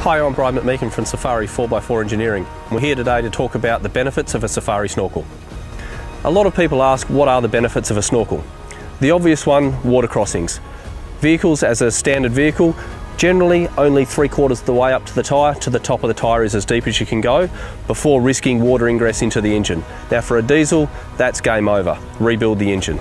Hi, I'm Brian McMeekin from Safari 4x4 Engineering. We're here today to talk about the benefits of a safari snorkel. A lot of people ask what are the benefits of a snorkel? The obvious one, water crossings. Vehicles as a standard vehicle, generally only three quarters of the way up to the tyre, to the top of the tyre is as deep as you can go, before risking water ingress into the engine. Now for a diesel, that's game over. Rebuild the engine.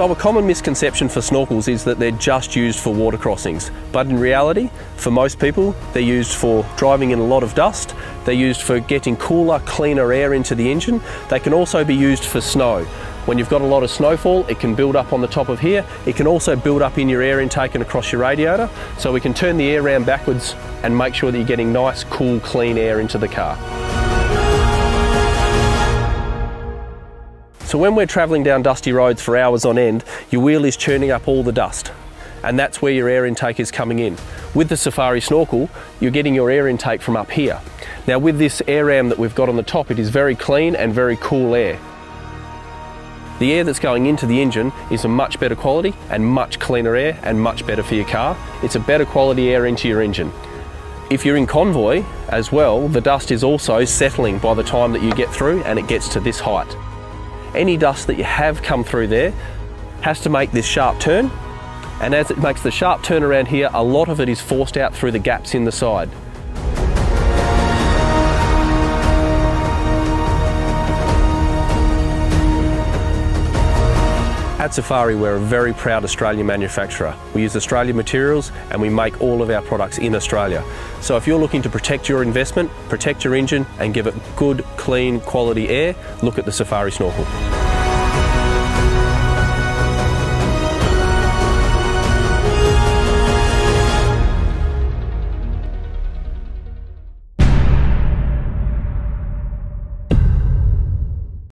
So a common misconception for snorkels is that they're just used for water crossings, but in reality, for most people, they're used for driving in a lot of dust, they're used for getting cooler, cleaner air into the engine, they can also be used for snow. When you've got a lot of snowfall, it can build up on the top of here. It can also build up in your air intake and across your radiator, so we can turn the air around backwards and make sure that you're getting nice, cool, clean air into the car. So when we're travelling down dusty roads for hours on end, your wheel is churning up all the dust and that's where your air intake is coming in. With the Safari snorkel, you're getting your air intake from up here. Now with this air ram that we've got on the top, it is very clean and very cool air. The air that's going into the engine is a much better quality and much cleaner air and much better for your car. It's a better quality air into your engine. If you're in convoy as well, the dust is also settling by the time that you get through and it gets to this height any dust that you have come through there has to make this sharp turn and as it makes the sharp turn around here a lot of it is forced out through the gaps in the side. At Safari, we're a very proud Australian manufacturer. We use Australian materials and we make all of our products in Australia. So if you're looking to protect your investment, protect your engine and give it good, clean, quality air, look at the Safari Snorkel.